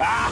Ah!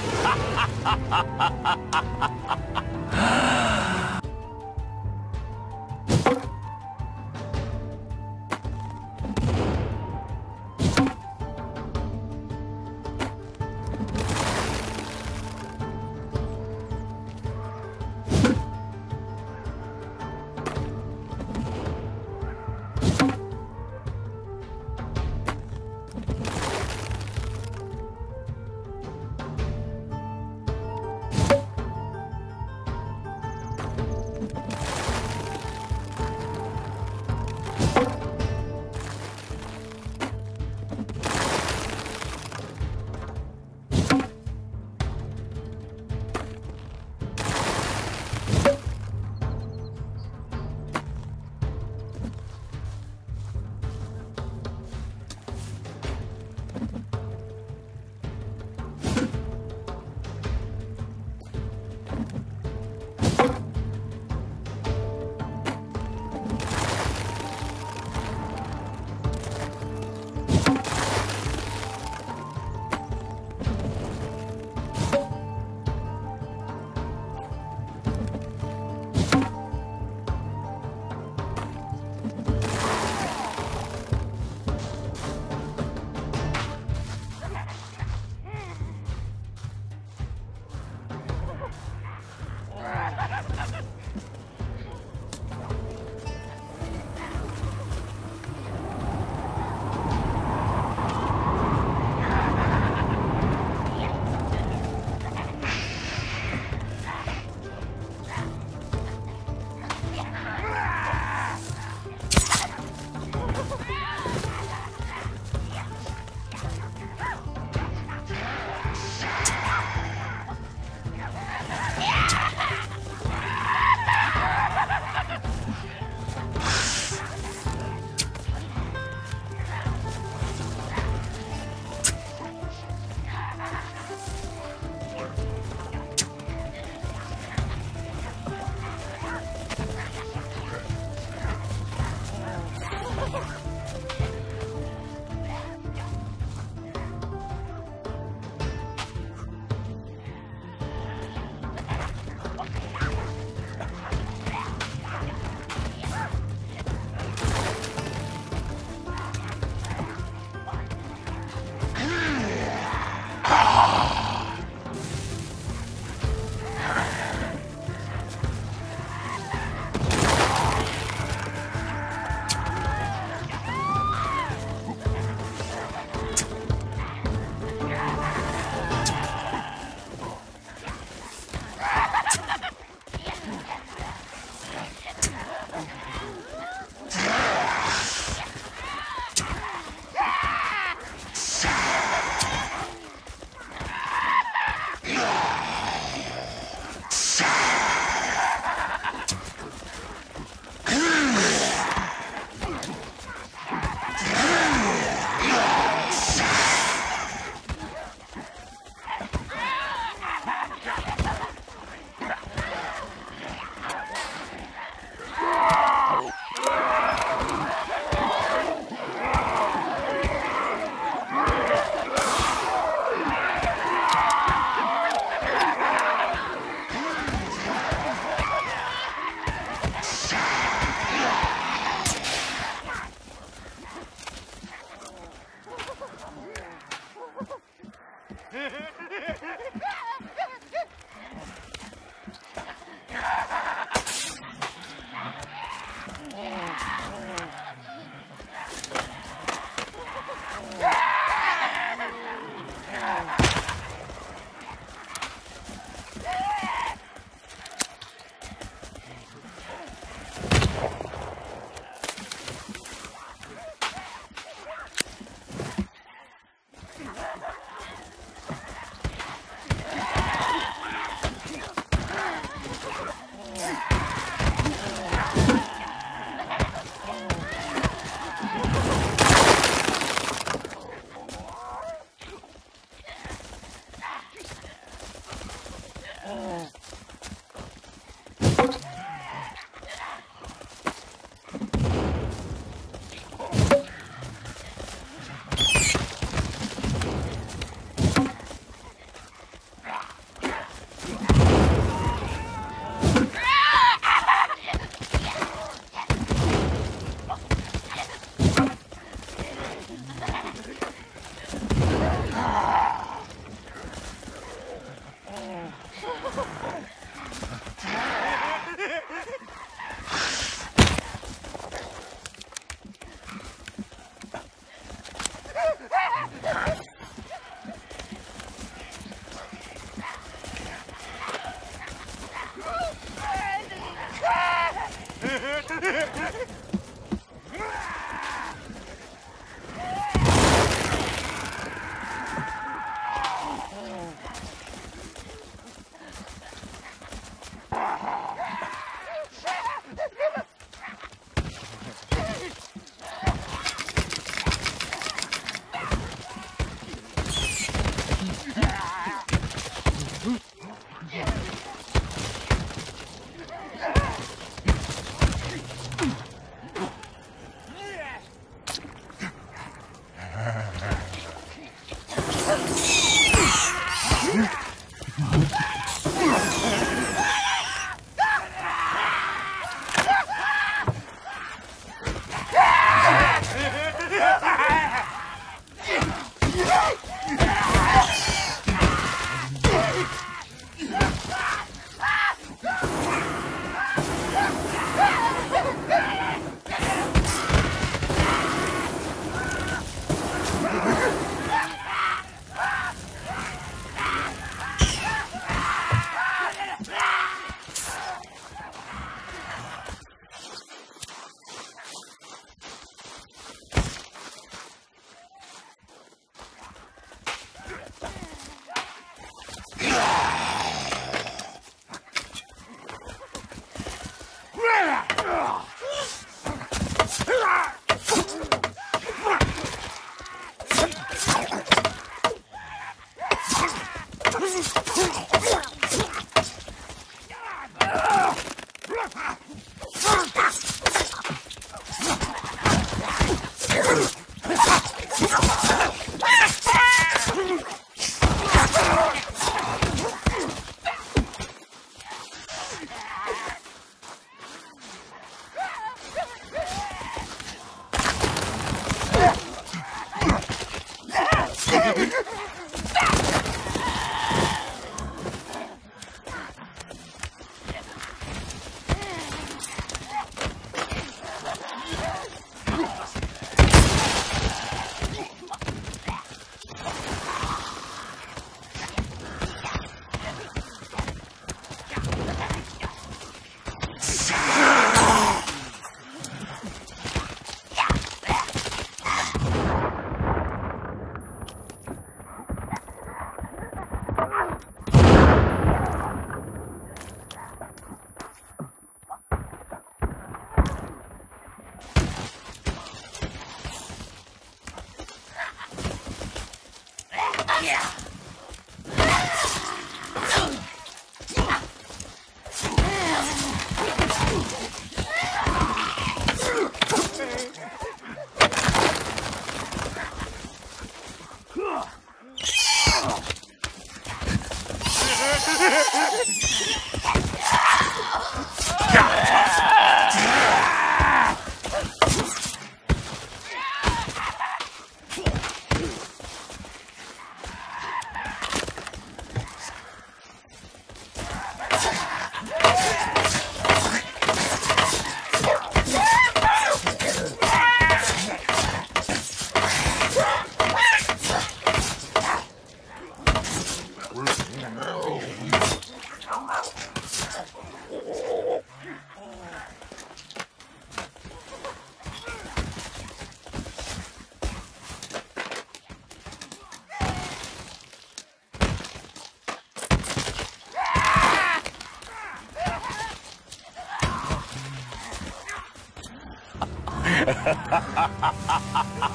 ハハハハハ